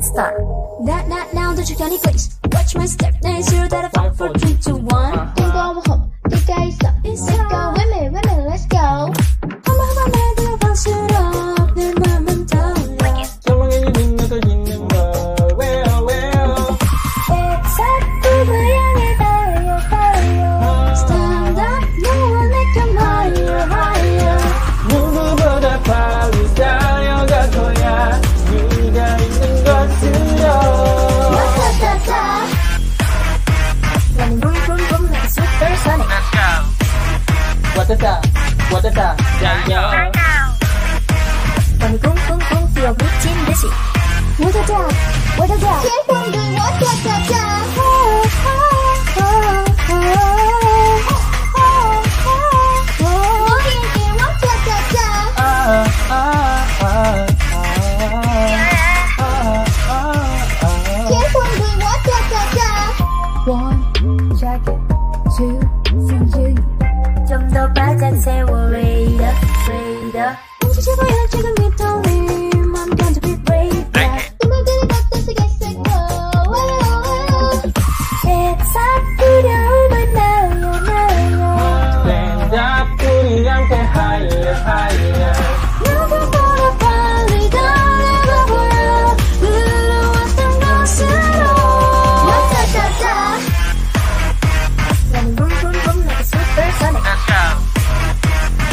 Let's start. That, that, now don't you can please Watch my step, now zero that I five, four, three, two, one 我的大，我的大，加油！我们公公公只有不进的戏，我的大，我的大，天空的我的大大。One jacket, two.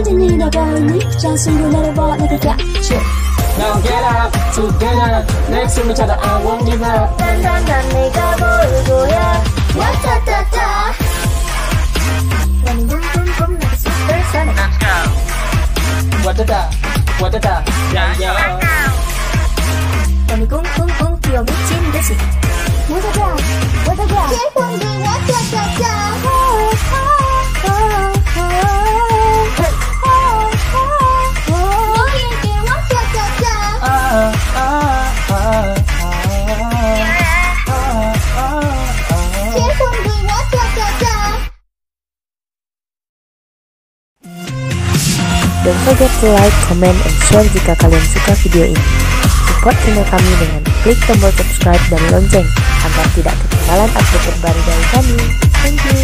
놓고 어디니 나가니 잔승고 내려봐 내가 catch it Now get up together 내 숨을 찾아 I won't give up 단단한 내가 볼 거야. 와타타타 Running boom boom boom like a supersonic. 왔다 왔다 달려 Running boom boom boom feel 미친 듯이. 와다다, 와다다 예쁜들 와타타타 Don't forget to like, comment, and share jika kalian suka video ini. Support channel kami dengan klik tombol subscribe dan lonceng agar tidak ketinggalan update terbaru dari kami. Thank you.